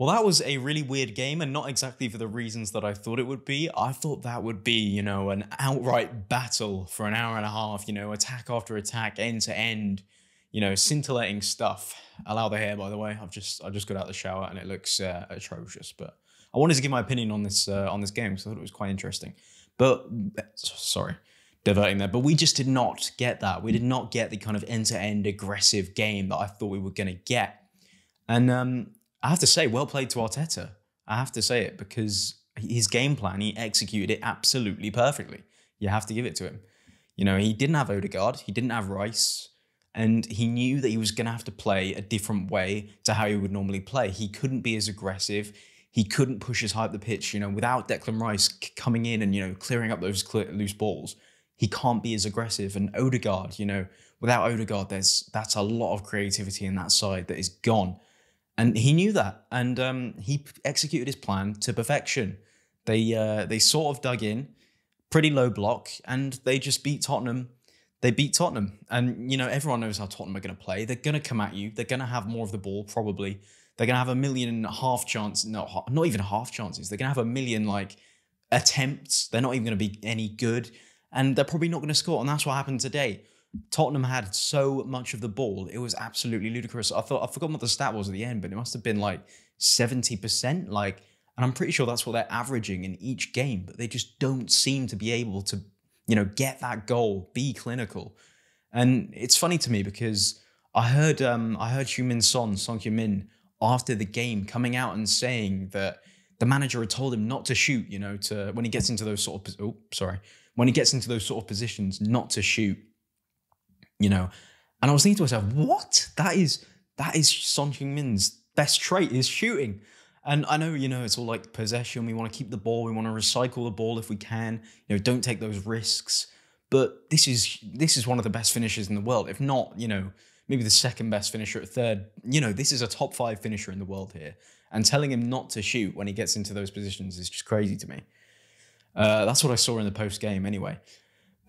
Well, that was a really weird game, and not exactly for the reasons that I thought it would be. I thought that would be, you know, an outright battle for an hour and a half, you know, attack after attack, end to end, you know, scintillating stuff. Allow the hair, by the way. I've just I just got out of the shower and it looks uh, atrocious, but I wanted to give my opinion on this uh, on this game because I thought it was quite interesting. But sorry, diverting there. But we just did not get that. We did not get the kind of end to end aggressive game that I thought we were going to get. And um, I have to say, well played to Arteta. I have to say it because his game plan, he executed it absolutely perfectly. You have to give it to him. You know, he didn't have Odegaard, he didn't have Rice, and he knew that he was going to have to play a different way to how he would normally play. He couldn't be as aggressive. He couldn't push as high up the pitch, you know, without Declan Rice coming in and, you know, clearing up those loose balls. He can't be as aggressive. And Odegaard, you know, without Odegaard, there's that's a lot of creativity in that side that is gone. And he knew that, and um, he executed his plan to perfection. They uh, they sort of dug in, pretty low block, and they just beat Tottenham. They beat Tottenham, and you know everyone knows how Tottenham are going to play. They're going to come at you. They're going to have more of the ball, probably. They're going to have a million and a half chance. No, not even half chances. They're going to have a million like attempts. They're not even going to be any good, and they're probably not going to score. And that's what happened today. Tottenham had so much of the ball, it was absolutely ludicrous. I thought I forgot what the stat was at the end, but it must have been like 70%. Like, and I'm pretty sure that's what they're averaging in each game, but they just don't seem to be able to, you know, get that goal, be clinical. And it's funny to me because I heard um I heard Heung-min Son, Son Heung-min, after the game coming out and saying that the manager had told him not to shoot, you know, to when he gets into those sort of oh, sorry, when he gets into those sort of positions, not to shoot you know. And I was thinking to myself, what? That is that is Son Heung-min's best trait is shooting. And I know, you know, it's all like possession. We want to keep the ball. We want to recycle the ball if we can. You know, don't take those risks. But this is this is one of the best finishers in the world. If not, you know, maybe the second best finisher at third. You know, this is a top five finisher in the world here. And telling him not to shoot when he gets into those positions is just crazy to me. Uh, that's what I saw in the post game, anyway.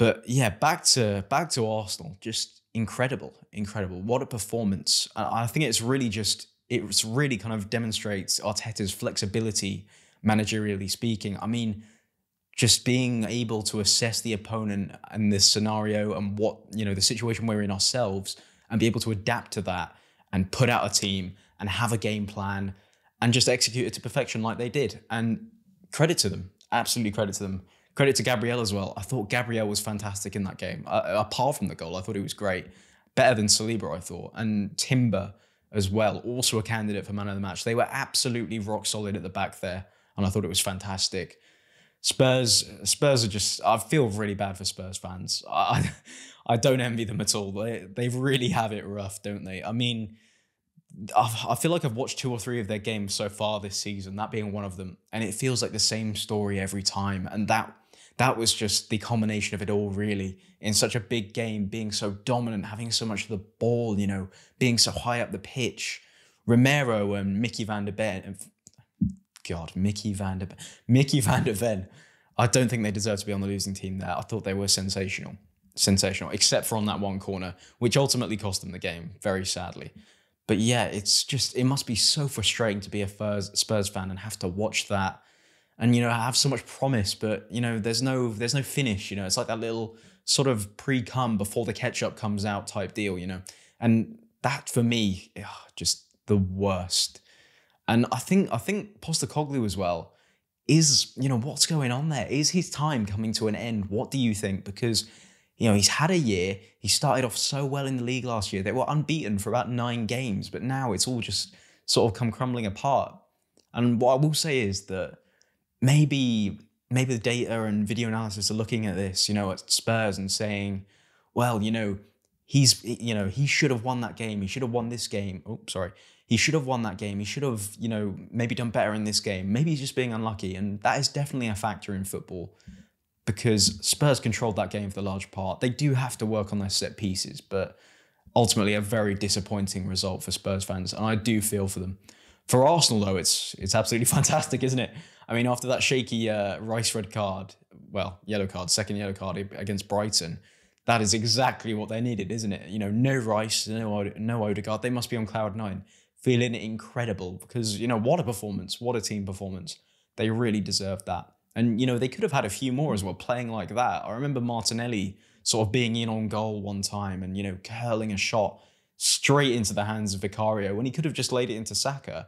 But yeah, back to back to Arsenal. Just incredible, incredible. What a performance! I think it's really just it's really kind of demonstrates Arteta's flexibility, managerially speaking. I mean, just being able to assess the opponent and this scenario and what you know the situation we're in ourselves, and be able to adapt to that and put out a team and have a game plan and just execute it to perfection like they did. And credit to them, absolutely credit to them. Credit to Gabriel as well. I thought Gabriel was fantastic in that game. Uh, apart from the goal, I thought he was great. Better than Saliba, I thought. And Timber as well, also a candidate for man of the match. They were absolutely rock solid at the back there, and I thought it was fantastic. Spurs, Spurs are just. I feel really bad for Spurs fans. I, I don't envy them at all. They they really have it rough, don't they? I mean, I feel like I've watched two or three of their games so far this season, that being one of them, and it feels like the same story every time. And that that was just the combination of it all, really, in such a big game, being so dominant, having so much of the ball, you know, being so high up the pitch. Romero and Micky van der Ven, God, Micky van der Micky van der Ven. I don't think they deserve to be on the losing team there. I thought they were sensational, sensational, except for on that one corner, which ultimately cost them the game, very sadly. But yeah, it's just it must be so frustrating to be a Spurs fan and have to watch that and you know I have so much promise but you know there's no there's no finish you know? It's like that little sort of pre-cum before the ketchup comes out type deal you know? And that for me ugh, just the worst. And i think i think Postecoglou as well is you know what's going on there? Is his time coming to an end? What do you think? Because you know he's had a year he started off so well in the league last year they were unbeaten for about nine games but now it's all just sort of come crumbling apart. And what i will say is that maybe maybe the data and video analysis are looking at this, you know, at Spurs and saying, well, you know, he's you know he should have won that game. He should have won this game. Oh, sorry. He should have won that game. He should have, you know, maybe done better in this game. Maybe he's just being unlucky, and that is definitely a factor in football because Spurs controlled that game for the large part. They do have to work on their set pieces, but ultimately a very disappointing result for Spurs fans, and I do feel for them. For Arsenal, though, it's it's absolutely fantastic, isn't it? I mean, after that shaky uh, Rice red card, well, yellow card, second yellow card against Brighton, that is exactly what they needed, isn't it? You know, no Rice, no no Odegaard. They must be on cloud nine. feeling incredible because, you know, what a performance, what a team performance. They really deserved that. And, you know, they could have had a few more as well playing like that. I remember Martinelli sort of being in on goal one time and, you know, curling a shot straight into the hands of Vicario when he could have just laid it into Saka.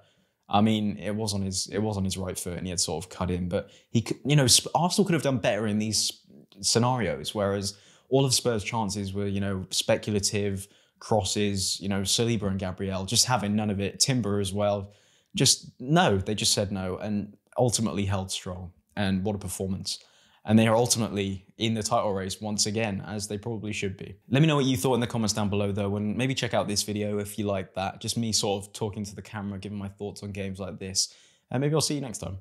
I mean, it was on his it was on his right foot and he had sort of cut in, but he could, you know, Arsenal could have done better in these scenarios. Whereas all of Spurs' chances were, you know, speculative crosses, you know, Saliba and Gabriel just having none of it. Timber as well, just no. They just said no and ultimately held strong. And what a performance! And they are ultimately in the title race once again, as they probably should be. Let me know what you thought in the comments down below though, and maybe check out this video if you like that. Just me sort of talking to the camera, giving my thoughts on games like this. And maybe I'll see you next time.